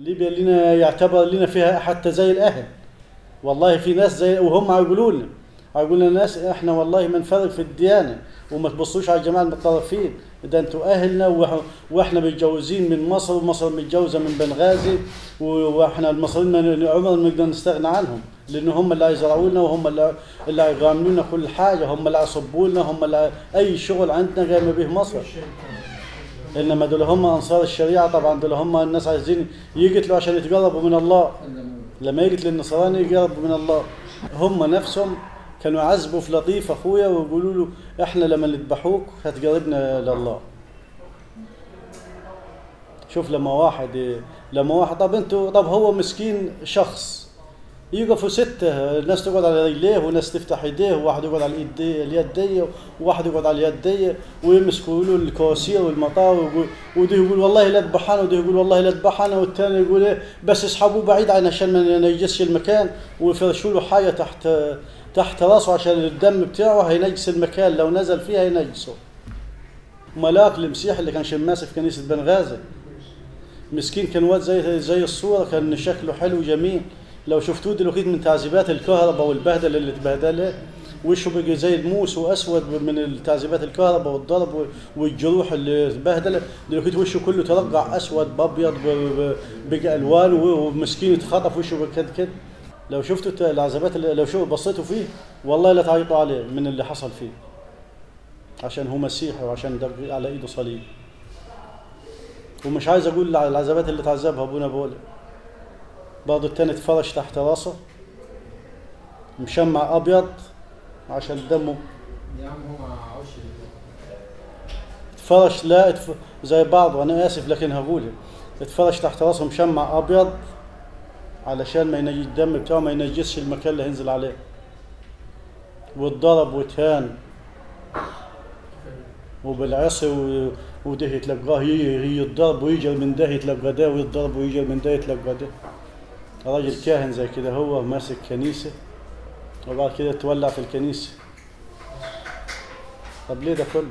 ليبيا لنا يعتبر لنا فيها حتى زي الأهل. والله في ناس زي وهم هيقولوا لنا هيقول لنا ناس إحنا والله ما نفرق في الديانة وما تبصوش على الجماعه المتطرفين. ده أنتوا أهلنا وإحنا متجوزين من مصر ومصر متجوزة من بنغازي وإحنا المصريين ما- عمرنا ما نقدر نستغنى عنهم لأن هم اللي هيزرعوا لنا وهم اللي اللي لنا كل حاجة هم اللي هيصبوا لنا هم اللي أي شغل عندنا قايمه به مصر. إنما دول هم أنصار الشريعة. طبعا دول هم الناس عايزين يقتلوا عشان يتقربوا من الله. لما يقتل النصراني يقربوا من الله. هم نفسهم كانوا يعذبوا في لطيف أخويا ويقولوا له إحنا لما نذبحوك هتقربنا لله. شوف لما واحد لما واحد طب أنتوا طب هو مسكين شخص. يقفوا ستة الناس تقعد على رجليه وناس تفتح ايديه وواحد يقعد على الايد دي اليد دي وواحد يقعد على اليد دي ويمسكوا له الكواسير والمطار وده يقول والله لا اذبحنا وده يقول والله لا اذبحنا والثاني يقول إيه بس اسحبوه بعيد عن عشان ما ينجسش المكان ويفرشوا له حاجة تحت تحت راسه عشان الدم بتاعه هينجس المكان لو نزل فيه هينجسه. ملاك المسيح اللي كان شماسي في كنيسة بنغازي مسكين كان واد زي زي الصورة كان شكله حلو جميل لو شفتوه دلوقتي من تعذيبات الكهرباء والبهدلة اللي اتبهدله وشه بقى زي الموس وأسود من التعذيبات الكهرباء والضرب والجروح اللي اتبهدله دلوقتي وشه كله ترقع أسود بأبيض بقى ألوان ومسكين اتخطف وشه كده كده لو شفتوا العذابات لو شو بصيتوا فيه والله لا تعيطوا عليه من اللي حصل فيه. عشان هو مسيحي وعشان ده على إيده صليب. ومش عايز أقول العذابات اللي تعذبها أبونا بولا برضه التاني اتفرش تحت راسه مشمع أبيض عشان دمه. يا عم هو اتفرش لا اتف... زي بعض وأنا آسف لكن هقولها اتفرش تحت راسه مشمع أبيض علشان ما ينجي الدم بتاعه ما ينجسش المكان اللي هينزل عليه. واتضرب واتهان وبالعصي و... وده يتلقاه ي- يتضرب ويجر من ده يتلقى ده ويتضرب ويجر من ده يتلقى ده. راجل كاهن زي كده هو ماسك كنيسة وبعد كده تولع في الكنيسة طب ليه ده كله؟